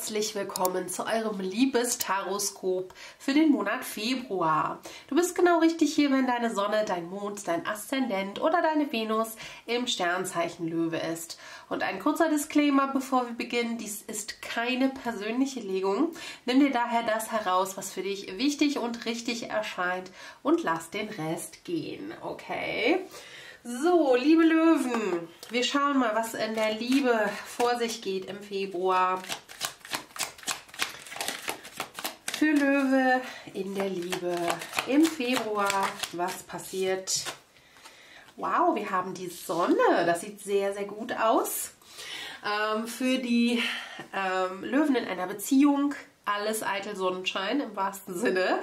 herzlich willkommen zu eurem Liebestaroskop für den Monat Februar. Du bist genau richtig hier, wenn deine Sonne, dein Mond, dein Aszendent oder deine Venus im Sternzeichen Löwe ist. Und ein kurzer Disclaimer, bevor wir beginnen, dies ist keine persönliche Legung. Nimm dir daher das heraus, was für dich wichtig und richtig erscheint und lass den Rest gehen, okay? So, liebe Löwen, wir schauen mal, was in der Liebe vor sich geht im Februar. Für Löwe in der Liebe im Februar, was passiert? Wow, wir haben die Sonne, das sieht sehr, sehr gut aus. Ähm, für die ähm, Löwen in einer Beziehung, alles eitel Sonnenschein im wahrsten Sinne.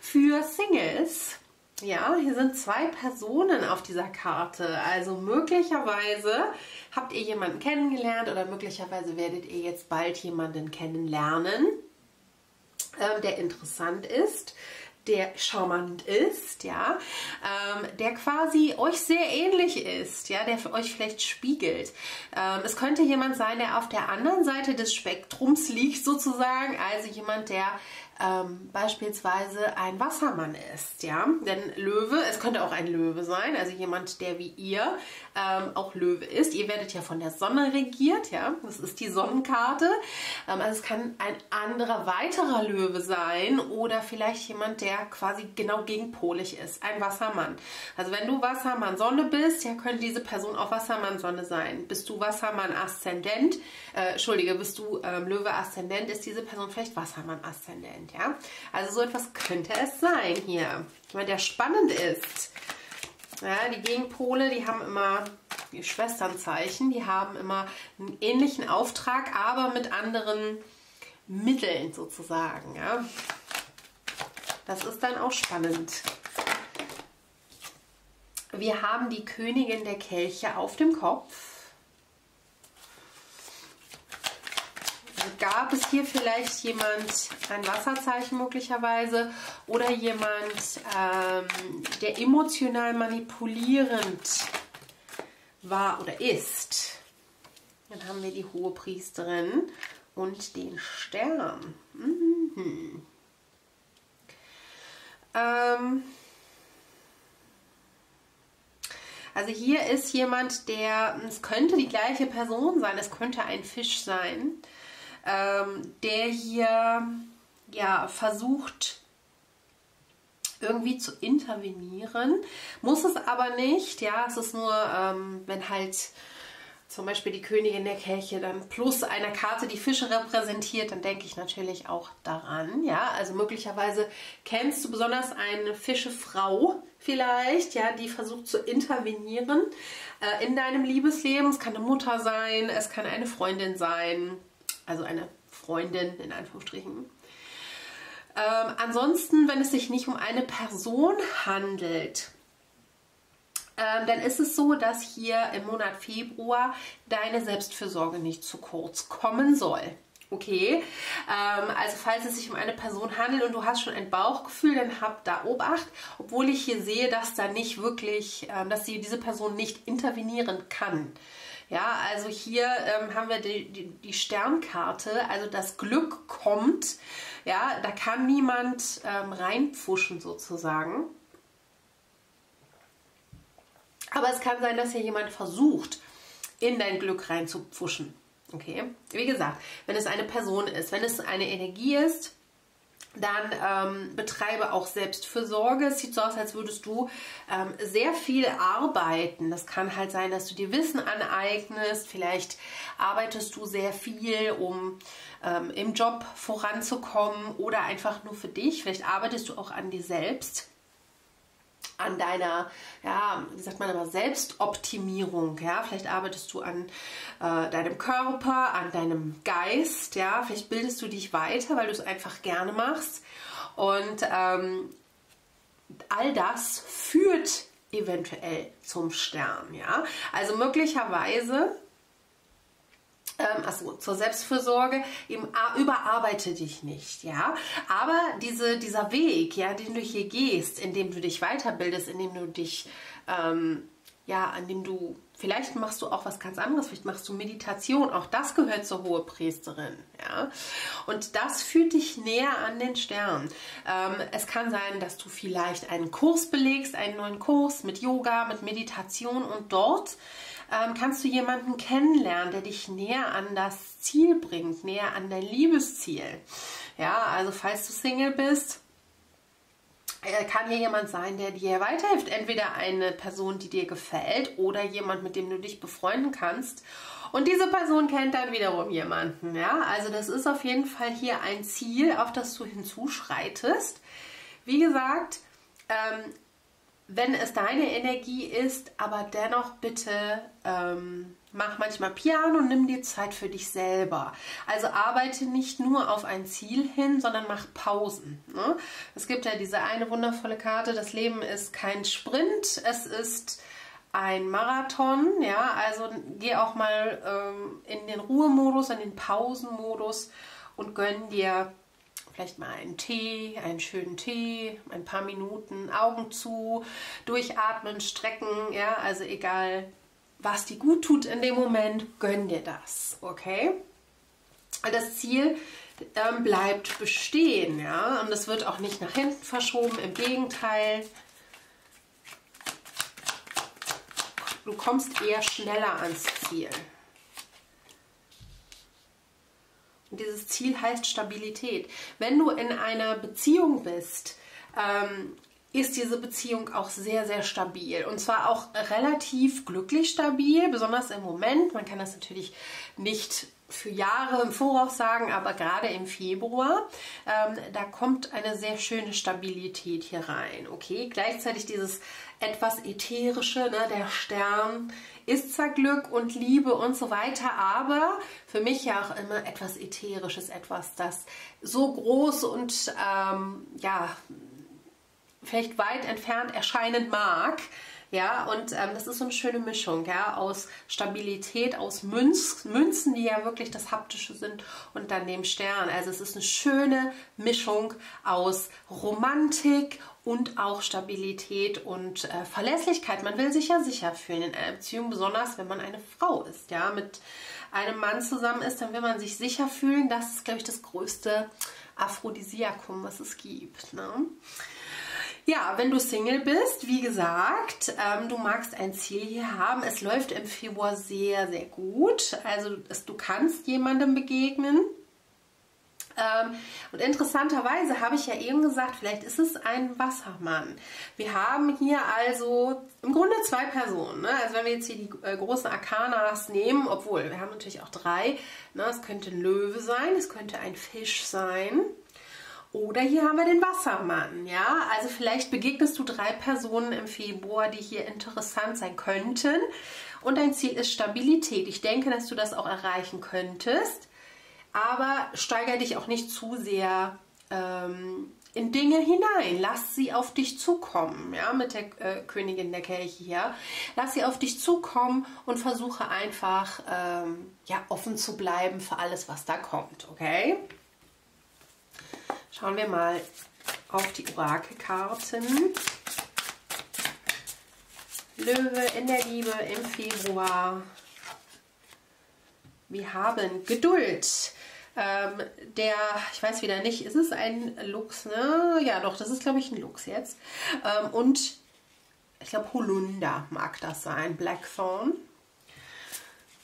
Für Singles ja, hier sind zwei Personen auf dieser Karte. Also möglicherweise habt ihr jemanden kennengelernt oder möglicherweise werdet ihr jetzt bald jemanden kennenlernen, äh, der interessant ist der charmant ist, ja, ähm, der quasi euch sehr ähnlich ist, ja, der für euch vielleicht spiegelt. Ähm, es könnte jemand sein, der auf der anderen Seite des Spektrums liegt sozusagen, also jemand, der ähm, beispielsweise ein Wassermann ist, ja, denn Löwe, es könnte auch ein Löwe sein, also jemand, der wie ihr ähm, auch Löwe ist. Ihr werdet ja von der Sonne regiert, ja, das ist die Sonnenkarte. Ähm, also es kann ein anderer weiterer Löwe sein oder vielleicht jemand, der quasi genau gegenpolig ist, ein Wassermann. Also wenn du Wassermann Sonne bist, ja, könnte diese Person auch Wassermann Sonne sein. Bist du Wassermann Aszendent, äh, Entschuldige, bist du ähm, Löwe Aszendent, ist diese Person vielleicht Wassermann Aszendent sind. Ja? Also so etwas könnte es sein hier. Weil der spannend ist. Ja, die Gegenpole, die haben immer die Schwesternzeichen, die haben immer einen ähnlichen Auftrag, aber mit anderen Mitteln sozusagen. Ja? Das ist dann auch spannend. Wir haben die Königin der Kelche auf dem Kopf. Gab es hier vielleicht jemand, ein Wasserzeichen möglicherweise, oder jemand, ähm, der emotional manipulierend war oder ist. Dann haben wir die hohe Priesterin und den Stern. Mhm. Ähm, also hier ist jemand, der, es könnte die gleiche Person sein, es könnte ein Fisch sein, ähm, der hier ja versucht irgendwie zu intervenieren. Muss es aber nicht, ja, es ist nur, ähm, wenn halt zum Beispiel die Königin der Kelche dann plus eine Karte die Fische repräsentiert, dann denke ich natürlich auch daran, ja, also möglicherweise kennst du besonders eine Fischefrau vielleicht, ja, die versucht zu intervenieren äh, in deinem Liebesleben. Es kann eine Mutter sein, es kann eine Freundin sein, also eine Freundin in Anführungsstrichen. Ähm, ansonsten, wenn es sich nicht um eine Person handelt, ähm, dann ist es so, dass hier im Monat Februar deine Selbstfürsorge nicht zu kurz kommen soll. Okay, ähm, also falls es sich um eine Person handelt und du hast schon ein Bauchgefühl, dann hab da Obacht, obwohl ich hier sehe, dass da nicht wirklich, ähm, dass die, diese Person nicht intervenieren kann. Ja, also hier ähm, haben wir die, die, die, Sternkarte, also das Glück kommt. Ja, da kann niemand ähm, reinpfuschen sozusagen. Aber es kann sein, dass hier jemand versucht, in dein Glück reinzupfuschen. Okay, wie gesagt, wenn es eine Person ist, wenn es eine Energie ist, dann ähm, betreibe auch Selbstfürsorge. Es sieht so aus, als würdest du ähm, sehr viel arbeiten. Das kann halt sein, dass du dir Wissen aneignest. Vielleicht arbeitest du sehr viel, um ähm, im Job voranzukommen oder einfach nur für dich. Vielleicht arbeitest du auch an dir selbst an deiner, ja, wie sagt man immer, Selbstoptimierung, ja, vielleicht arbeitest du an äh, deinem Körper, an deinem Geist, ja, vielleicht bildest du dich weiter, weil du es einfach gerne machst. Und ähm, all das führt eventuell zum Stern, ja, also möglicherweise ähm, also zur Selbstfürsorge, eben überarbeite dich nicht, ja. Aber diese, dieser Weg, ja, den du hier gehst, indem du dich weiterbildest, indem du dich ähm, ja, an dem du, vielleicht machst du auch was ganz anderes, vielleicht machst du Meditation, auch das gehört zur Hohepriesterin, ja. Und das führt dich näher an den Stern. Ähm, es kann sein, dass du vielleicht einen Kurs belegst, einen neuen Kurs mit Yoga, mit Meditation und dort ähm, kannst du jemanden kennenlernen, der dich näher an das Ziel bringt, näher an dein Liebesziel. Ja, also falls du Single bist, äh, kann hier jemand sein, der dir weiterhilft. Entweder eine Person, die dir gefällt oder jemand, mit dem du dich befreunden kannst. Und diese Person kennt dann wiederum jemanden. Ja, also das ist auf jeden Fall hier ein Ziel, auf das du hinzuschreitest. Wie gesagt, ähm, wenn es deine Energie ist, aber dennoch bitte ähm, mach manchmal Piano und nimm dir Zeit für dich selber. Also arbeite nicht nur auf ein Ziel hin, sondern mach Pausen. Ne? Es gibt ja diese eine wundervolle Karte, das Leben ist kein Sprint, es ist ein Marathon, ja, also geh auch mal ähm, in den Ruhemodus, in den Pausenmodus und gönn dir vielleicht mal einen Tee, einen schönen Tee, ein paar Minuten Augen zu, durchatmen, strecken, ja, also egal, was dir gut tut in dem Moment, gönn dir das, okay? Das Ziel ähm, bleibt bestehen, ja, und es wird auch nicht nach hinten verschoben, im Gegenteil. Du kommst eher schneller ans Ziel. Und dieses Ziel heißt Stabilität. Wenn du in einer Beziehung bist, ähm, ist diese Beziehung auch sehr, sehr stabil. Und zwar auch relativ glücklich stabil, besonders im Moment. Man kann das natürlich nicht für Jahre im Voraus sagen, aber gerade im Februar, ähm, da kommt eine sehr schöne Stabilität hier rein. Okay, gleichzeitig dieses etwas ätherische, ne, der Stern ist zwar Glück und Liebe und so weiter, aber für mich ja auch immer etwas ätherisches, etwas, das so groß und ähm, ja vielleicht weit entfernt erscheinen mag, ja, und ähm, das ist so eine schöne Mischung, ja, aus Stabilität, aus Münz, Münzen, die ja wirklich das Haptische sind, und dann dem Stern. Also es ist eine schöne Mischung aus Romantik und auch Stabilität und äh, Verlässlichkeit. Man will sich ja sicher fühlen in einer Beziehung, besonders wenn man eine Frau ist, ja, mit einem Mann zusammen ist, dann will man sich sicher fühlen. Das ist, glaube ich, das größte Aphrodisiakum, was es gibt. Ne? Ja, wenn du Single bist, wie gesagt, ähm, du magst ein Ziel hier haben. Es läuft im Februar sehr, sehr gut. Also es, du kannst jemandem begegnen. Ähm, und interessanterweise habe ich ja eben gesagt, vielleicht ist es ein Wassermann. Wir haben hier also im Grunde zwei Personen. Ne? Also wenn wir jetzt hier die äh, großen Arkanas nehmen, obwohl wir haben natürlich auch drei. Ne? Es könnte ein Löwe sein, es könnte ein Fisch sein. Oder hier haben wir den Wassermann, ja. Also vielleicht begegnest du drei Personen im Februar, die hier interessant sein könnten. Und dein Ziel ist Stabilität. Ich denke, dass du das auch erreichen könntest. Aber steigere dich auch nicht zu sehr ähm, in Dinge hinein. Lass sie auf dich zukommen, ja, mit der äh, Königin der Kelche hier. Lass sie auf dich zukommen und versuche einfach, ähm, ja, offen zu bleiben für alles, was da kommt, okay? Schauen wir mal auf die Orakelkarten. Löwe in der Liebe im Februar. Wir haben Geduld. Ähm, der, ich weiß wieder nicht, ist es ein Lux, ne? Ja, doch, das ist, glaube ich, ein Lux jetzt. Ähm, und ich glaube, Holunder mag das sein. Blackthorn.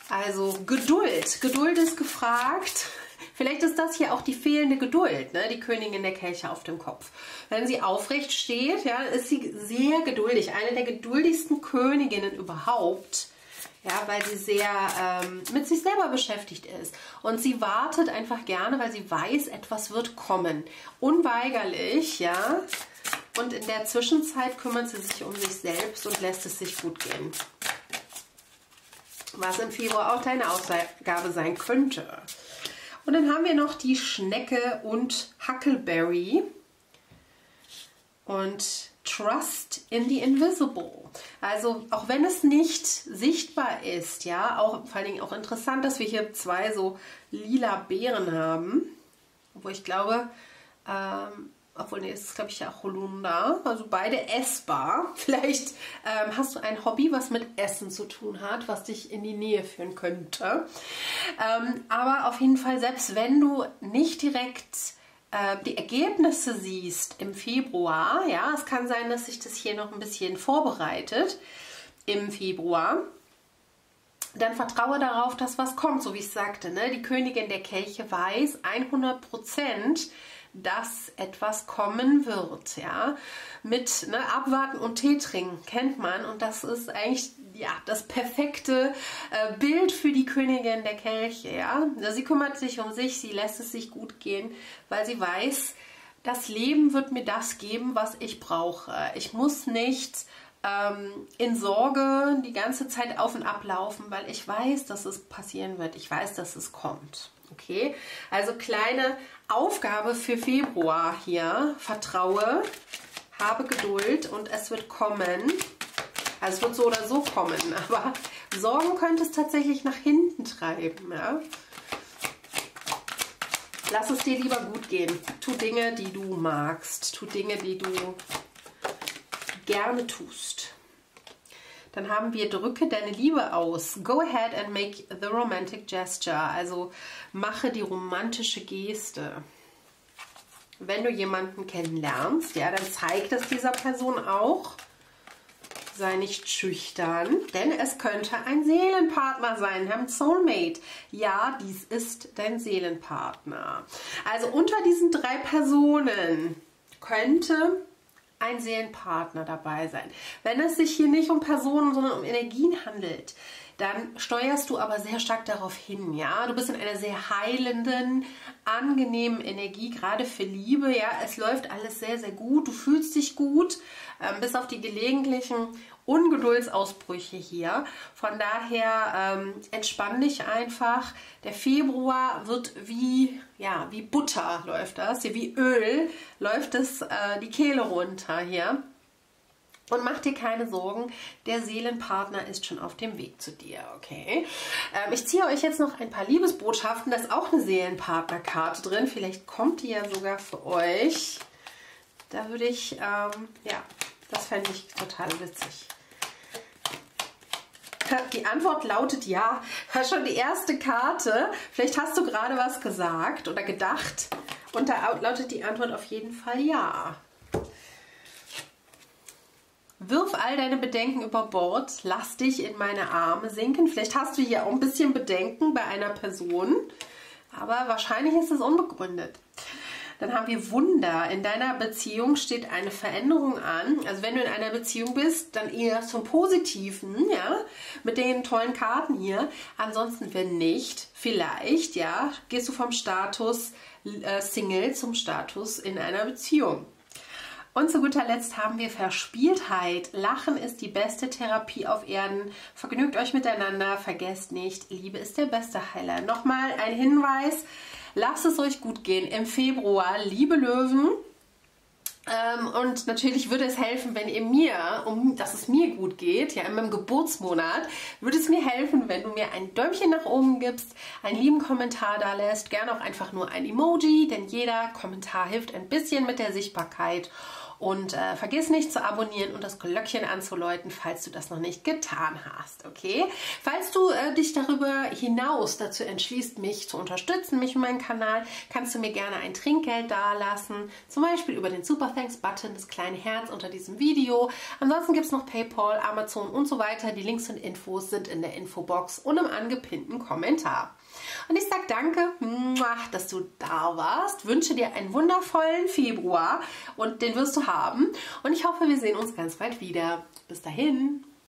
Also Geduld. Geduld ist gefragt. Vielleicht ist das hier auch die fehlende Geduld, ne? die Königin der Kelche auf dem Kopf. Wenn sie aufrecht steht, ja, ist sie sehr geduldig. Eine der geduldigsten Königinnen überhaupt. Ja, weil sie sehr ähm, mit sich selber beschäftigt ist. Und sie wartet einfach gerne, weil sie weiß, etwas wird kommen. Unweigerlich, ja. Und in der Zwischenzeit kümmert sie sich um sich selbst und lässt es sich gut gehen. Was im Februar auch deine Ausgabe sein könnte. Und dann haben wir noch die Schnecke und Huckleberry. Und Trust in the Invisible. Also auch wenn es nicht sichtbar ist, ja, auch vor allen Dingen auch interessant, dass wir hier zwei so lila Beeren haben, wo ich glaube, ähm, obwohl, nee, das ist, glaube ich, ja auch Holunder. Also beide essbar. Vielleicht ähm, hast du ein Hobby, was mit Essen zu tun hat, was dich in die Nähe führen könnte. Ähm, aber auf jeden Fall, selbst wenn du nicht direkt äh, die Ergebnisse siehst im Februar, ja, es kann sein, dass sich das hier noch ein bisschen vorbereitet im Februar, dann vertraue darauf, dass was kommt, so wie ich sagte. Ne? Die Königin der Kelche weiß 100 Prozent, dass etwas kommen wird. Ja, mit ne, Abwarten und Tee trinken kennt man und das ist eigentlich ja das perfekte äh, Bild für die Königin der Kelche. Ja, sie kümmert sich um sich, sie lässt es sich gut gehen, weil sie weiß, das Leben wird mir das geben, was ich brauche. Ich muss nicht ähm, in Sorge die ganze Zeit auf und ablaufen, weil ich weiß, dass es passieren wird. Ich weiß, dass es kommt. Okay, also kleine Aufgabe für Februar hier. Vertraue, habe Geduld und es wird kommen. Also es wird so oder so kommen, aber Sorgen könnte es tatsächlich nach hinten treiben. Ja? Lass es dir lieber gut gehen. Tu Dinge, die du magst. Tu Dinge, die du gerne tust. Dann haben wir drücke deine Liebe aus. Go ahead and make the romantic gesture. Also mache die romantische Geste. Wenn du jemanden kennenlernst, ja, dann zeig das dieser Person auch. Sei nicht schüchtern, denn es könnte ein Seelenpartner sein, ein Soulmate. Ja, dies ist dein Seelenpartner. Also unter diesen drei Personen könnte ein Seelenpartner dabei sein. Wenn es sich hier nicht um Personen, sondern um Energien handelt, dann steuerst du aber sehr stark darauf hin, ja. Du bist in einer sehr heilenden, angenehmen Energie, gerade für Liebe, ja. Es läuft alles sehr, sehr gut. Du fühlst dich gut, ähm, bis auf die gelegentlichen Ungeduldsausbrüche hier. Von daher ähm, entspann dich einfach. Der Februar wird wie, ja, wie Butter läuft das, hier wie Öl läuft es äh, die Kehle runter hier. Und mach dir keine Sorgen, der Seelenpartner ist schon auf dem Weg zu dir, okay? Ähm, ich ziehe euch jetzt noch ein paar Liebesbotschaften. Da ist auch eine Seelenpartnerkarte drin. Vielleicht kommt die ja sogar für euch. Da würde ich, ähm, ja, das fände ich total witzig. Die Antwort lautet ja. Schon die erste Karte. Vielleicht hast du gerade was gesagt oder gedacht. Und da lautet die Antwort auf jeden Fall ja. Wirf all deine Bedenken über Bord, lass dich in meine Arme sinken. Vielleicht hast du hier auch ein bisschen Bedenken bei einer Person, aber wahrscheinlich ist es unbegründet. Dann haben wir Wunder. In deiner Beziehung steht eine Veränderung an. Also wenn du in einer Beziehung bist, dann eher zum Positiven, ja, mit den tollen Karten hier. Ansonsten, wenn nicht, vielleicht, ja, gehst du vom Status äh, Single zum Status in einer Beziehung. Und zu guter Letzt haben wir Verspieltheit. Lachen ist die beste Therapie auf Erden. Vergnügt euch miteinander, vergesst nicht, Liebe ist der beste Heiler. Nochmal ein Hinweis, lasst es euch gut gehen. Im Februar, liebe Löwen, ähm, und natürlich würde es helfen, wenn ihr mir, um dass es mir gut geht, ja in meinem Geburtsmonat, würde es mir helfen, wenn du mir ein Däumchen nach oben gibst, einen lieben Kommentar da lässt, gerne auch einfach nur ein Emoji, denn jeder Kommentar hilft ein bisschen mit der Sichtbarkeit. Und äh, vergiss nicht zu abonnieren und das Glöckchen anzuläuten, falls du das noch nicht getan hast, okay? Falls du äh, dich darüber hinaus dazu entschließt, mich zu unterstützen, mich und meinen Kanal, kannst du mir gerne ein Trinkgeld dalassen, zum Beispiel über den Super Thanks Button, das kleine Herz unter diesem Video. Ansonsten gibt es noch PayPal, Amazon und so weiter. Die Links und Infos sind in der Infobox und im angepinnten Kommentar. Und ich sage danke, dass du da warst. Wünsche dir einen wundervollen Februar und den wirst du haben. Und ich hoffe, wir sehen uns ganz bald wieder. Bis dahin.